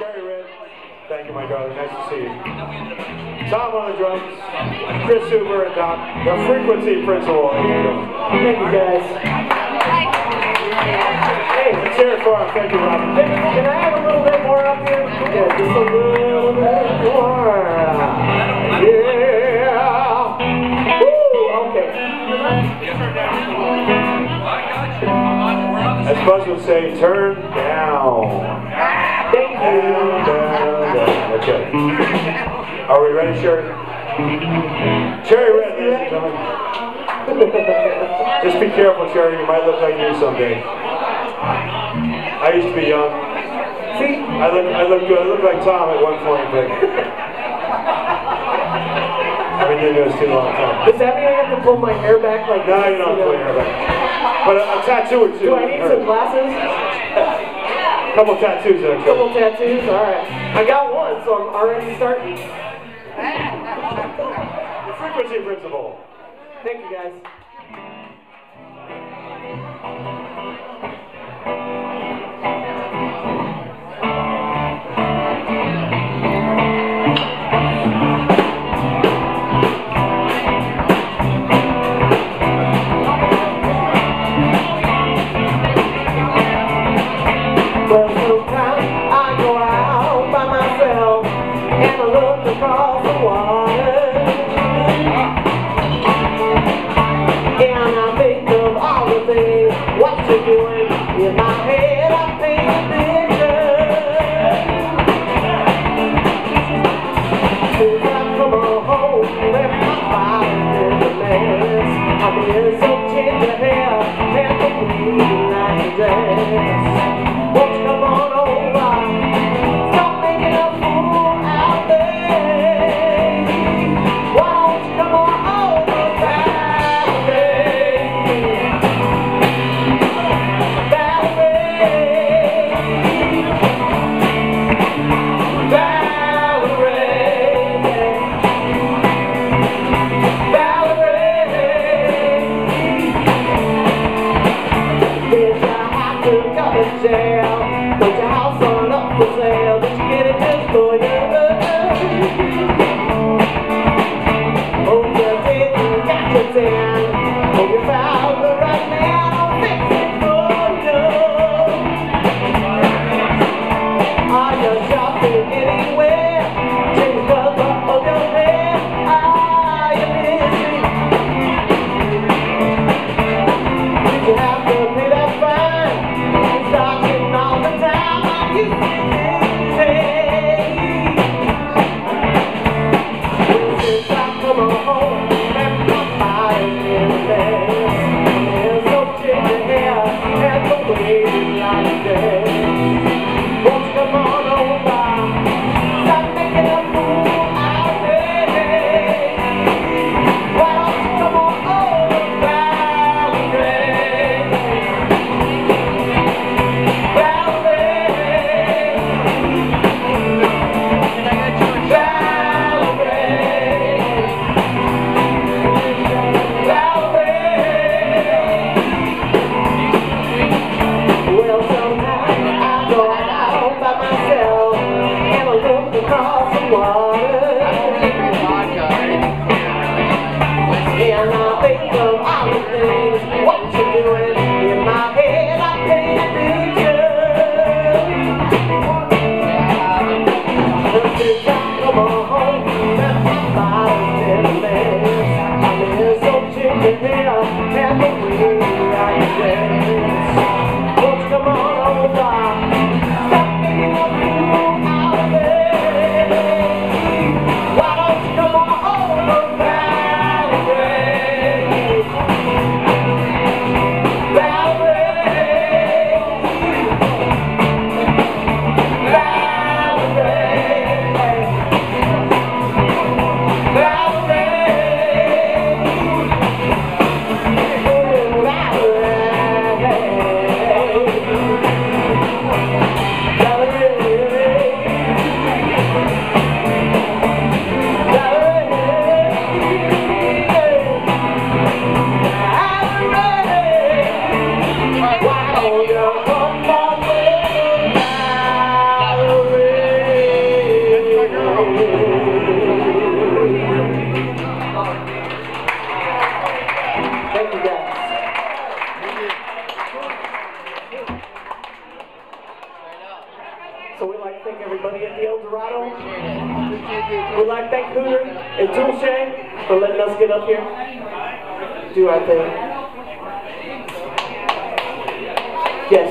Cherry Red. Thank you, my darling. Nice to see you. Tom on the drums. Chris Hooper and Dok. The Frequency Principle. Thank you, guys. Hey, let's hear it for him. Thank you, Robin. Hey, can I have a little bit more up here? Yeah, just a little bit more. Yeah. Woo, okay. As Buzz would say, turn down. Are we ready, Sherry? Cherry Red, ladies and gentlemen. Just be careful, Sherry. You might look like you someday. I used to be young. See, I look, I look good. I look like Tom at one point, but I've been doing this too long time. does that mean I have to pull my hair back like No, you don't have to put your hair back. But a, a tattoo or two. Do I need some glasses? A couple tattoos there, Couple tattoos? Alright. I got one, so I'm already starting. Thank you, guys.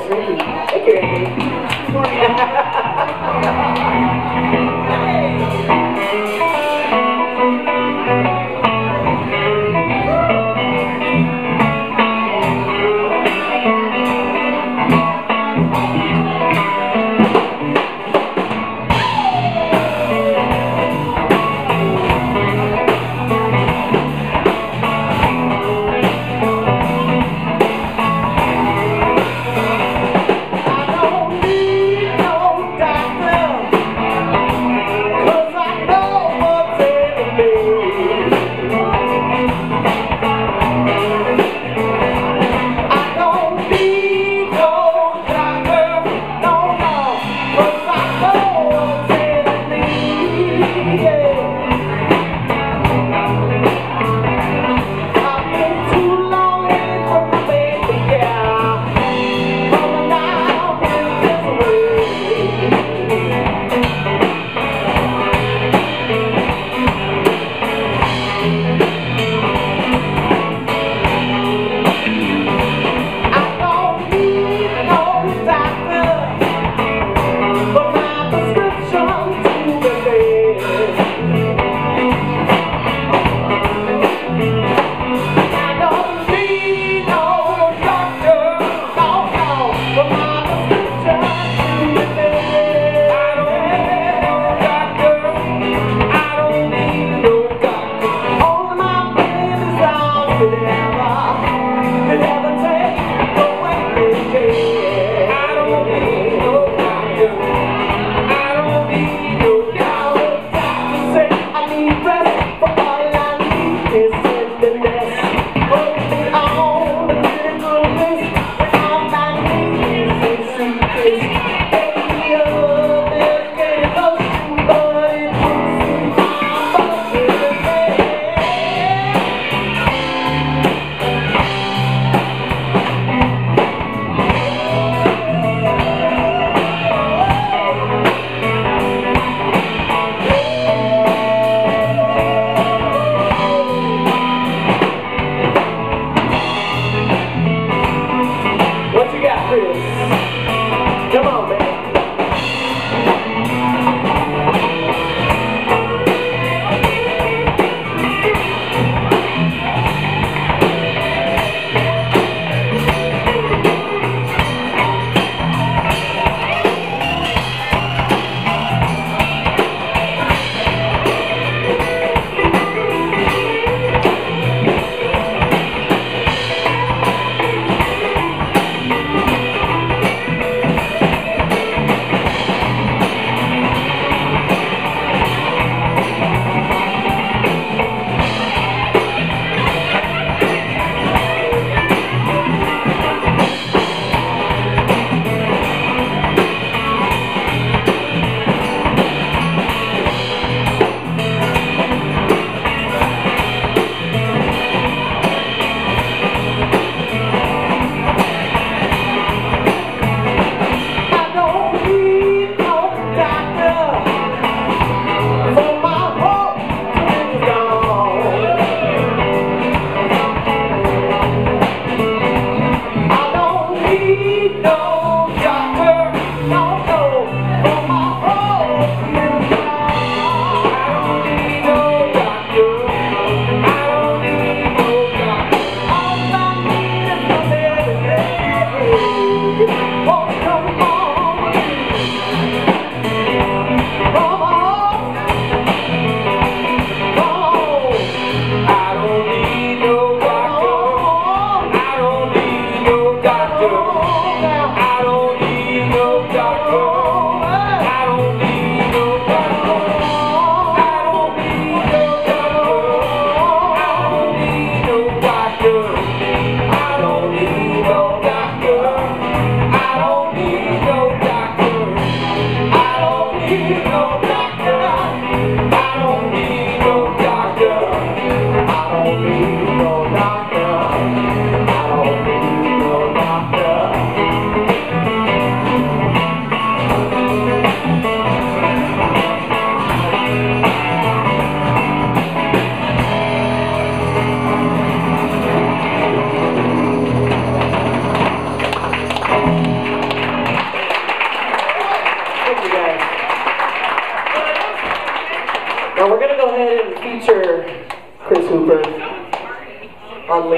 Thank you, Andy.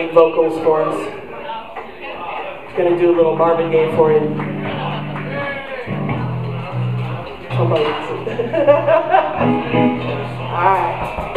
vocals for us. He's going to do a little Marvin Gaye for you. All right.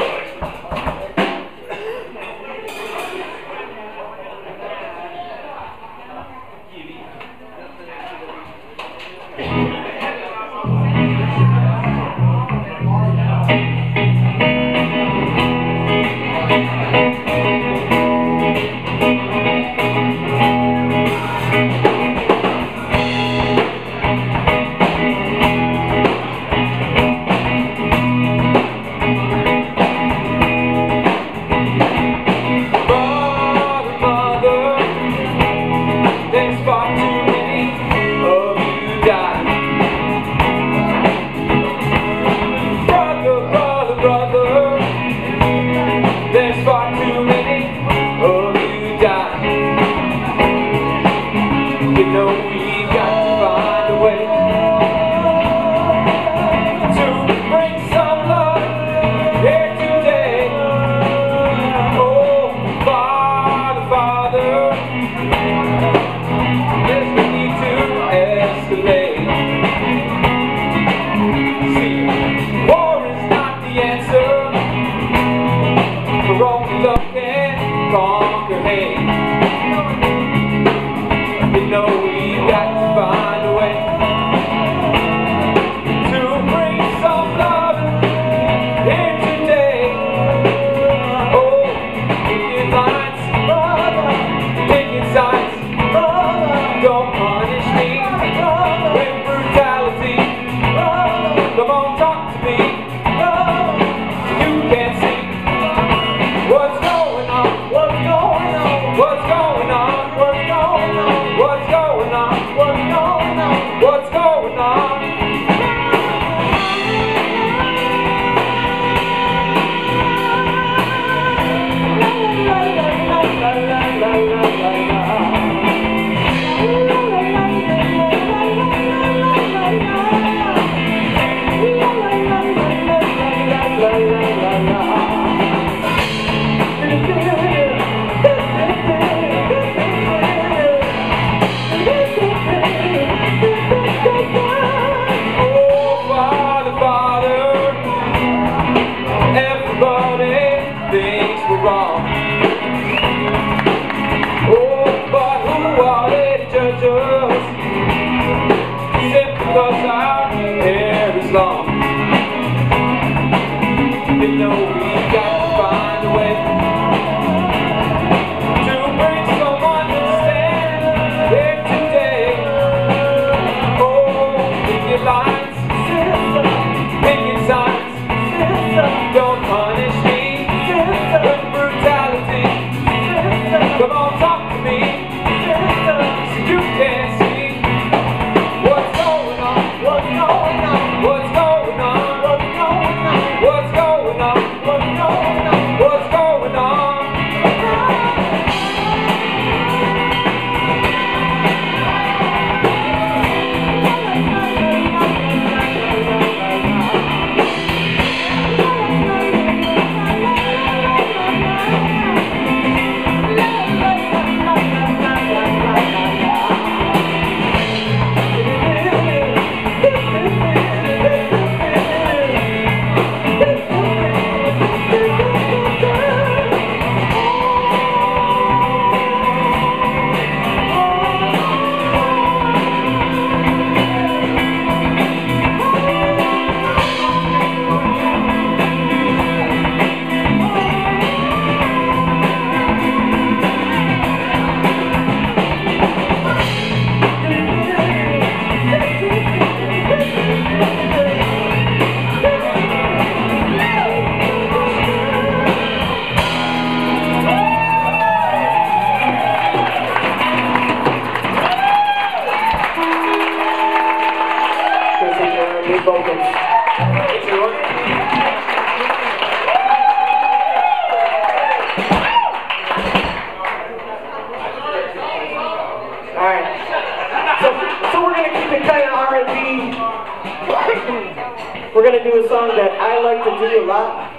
We're going to do a song that I like to do a lot.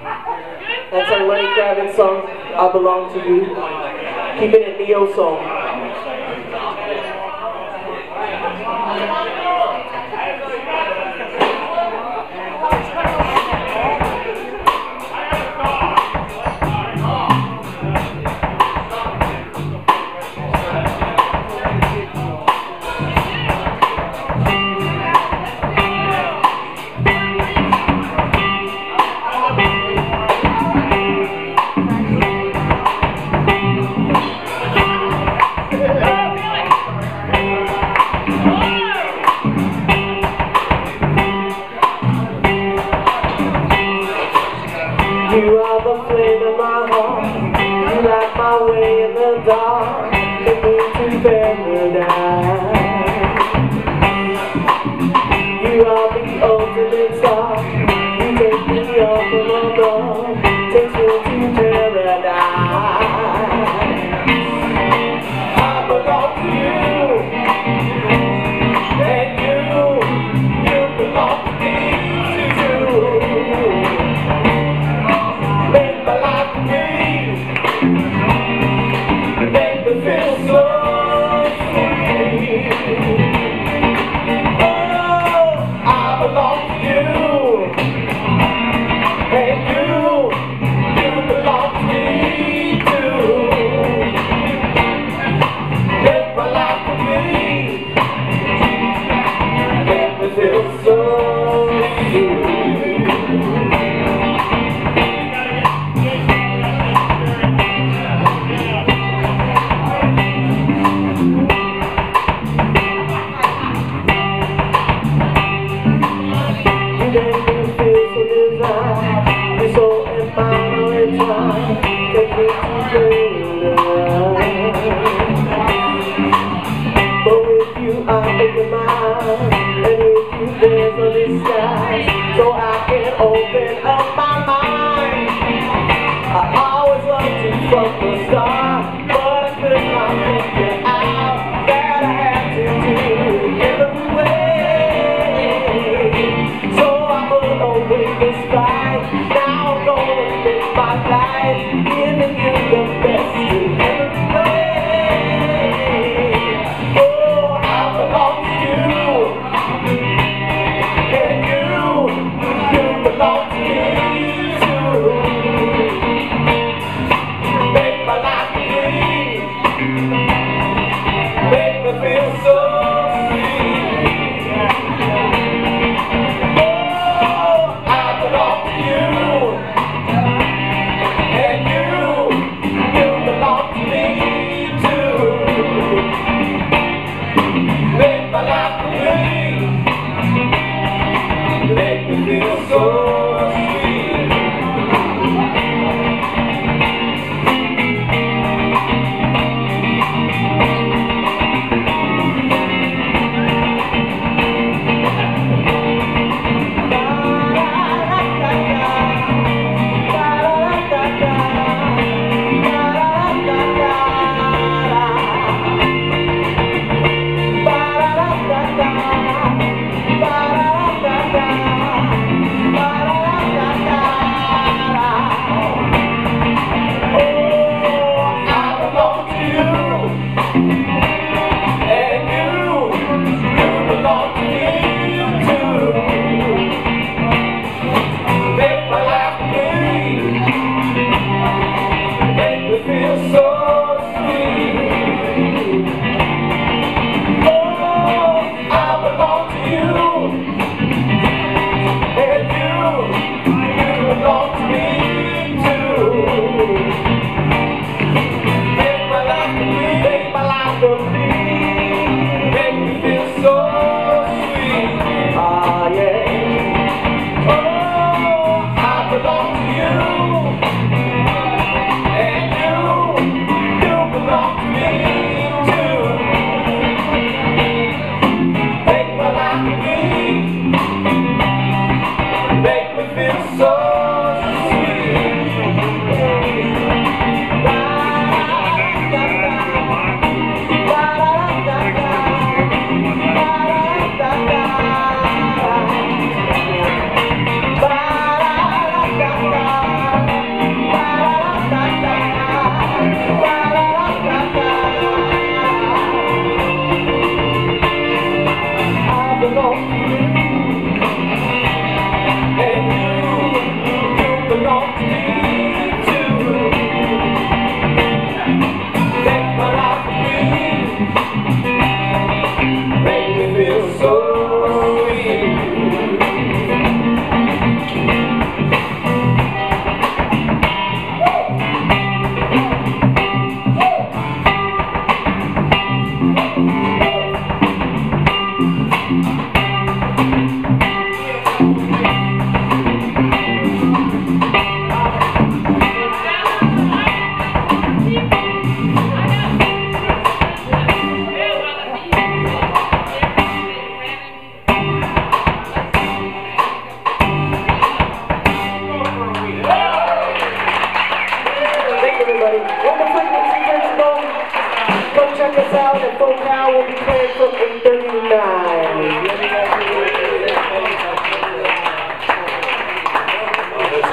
That's our Lenny Kravitz song, I Belong to You. Keep it a neo song.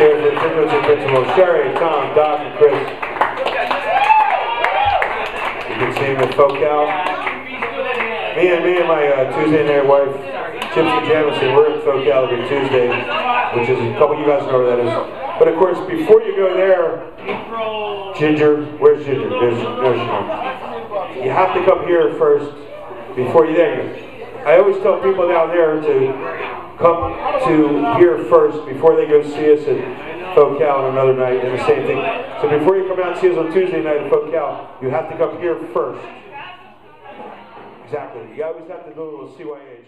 Here for Frequency Principle Sherry, Tom, Dok, and Chris. You can see me at FoCal. Me and me and my uh, Tuesday night wife, Gypsy Jamison, we're at FoCal every Tuesday, which is a couple of you guys know where that is. But of course, before you go there, Ginger, where's Ginger? There's, there's. You have to come here first before you there. I always tell people down there to come to here first before they go see us at FoCal on another night and the same thing. So before you come out and see us on Tuesday night at FoCal, you have to come here first. Exactly. You always have to do a little CYA.